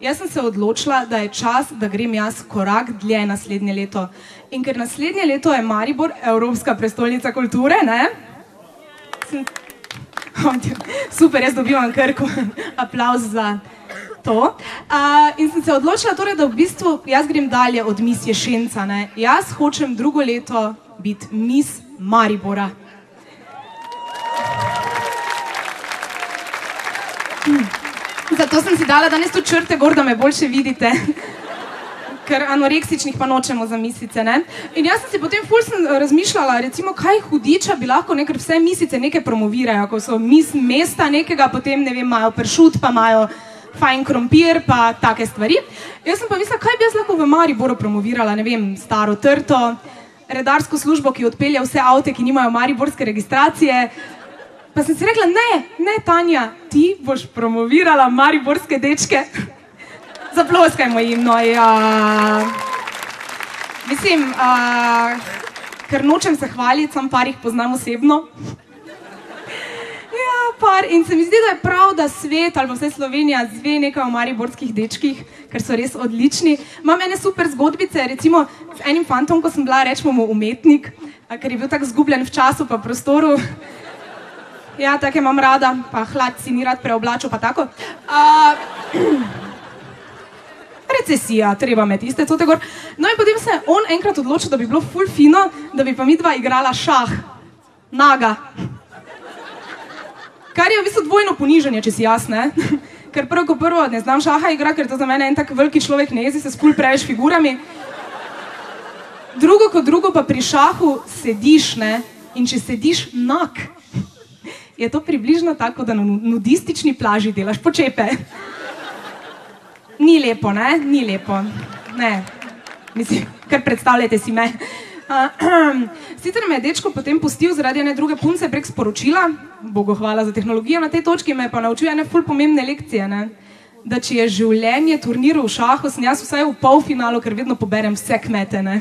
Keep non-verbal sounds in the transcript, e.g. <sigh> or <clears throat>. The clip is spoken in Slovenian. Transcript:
Jaz sem se odločila, da je čas, da grem jaz korak dlje naslednje leto. In ker naslednje leto je Maribor Evropska prestolnica kulture, ne? Sem... <laughs> Super, jaz dobivam kar <laughs> aplauz za to. Uh, in sem se odločila, torej, da v bistvu jaz grem dalje od misije Šenca. Ne? Jaz hočem drugo leto biti mis Maribora. Zato sem si dala danes tu črte gor, da me boljše vidite. Ker anoreksičnih pa nočemo za misice. Ne? In jaz sem si potem ful sem razmišljala, recimo, kaj hudiča bi lahko, ne, ker vse misice nekaj promovirajo, ko so mis mesta nekega, potem ne vem, imajo pršut, pa imajo fajn krompir, pa take stvari. Jaz sem pa mislila, kaj bi jaz lahko v Mariboru promovirala, ne vem, staro trto, redarsko službo, ki odpelje vse avte, ki nimajo mariborske registracije. Pa sem si rekla, ne, ne, Tanja, ti boš promovirala mariborske dečke. Zaploskajmo jim, no, ja. Mislim, uh, ker nočem se hvaliti, sam par jih poznam osebno. Ja, par. In se mi zdi, da je prav, da svet ali vse Slovenija zve nekaj o mariborskih dečkih, ker so res odlični. Imam ene super zgodbice, recimo z enim fantom, ko sem bila, rečemo umetnik, ker je bil tako zgubljen v času in prostoru. Ja, tako imam rada, pa hlad si ni rad preoblačil, pa tako. Uh, <clears throat> recesija, treba imeti iste cote gor. No in potem se je on enkrat odločil, da bi bilo ful fino, da bi pa mi dva igrala šah, naga. Kar je v bistvu dvojno ponižanje, če si jasne. <laughs> Ker prvo kot prvo ne znam šaha igrati, ker to za mene en tak veliki človek ne jezi se spul preveč figurami. Drugo kot drugo pa pri šahu sediš, ne? In če sediš nag, je to približno tako, da na nudistični plaži delaš počepe. Ni lepo, ne? Ni lepo. Ne. Mislim, kar predstavljajte si me. Sicer me je dečko potem pustil zaradi ene druge punce prek sporočila, Bogu hvala za tehnologijo na tej točki, me je pa naučil ene ful pomembne lekcije, ne? da če je življenje turnir v šahu, sem jaz vsaj v polfinalu, ker vedno poberem vse kmete. Ne?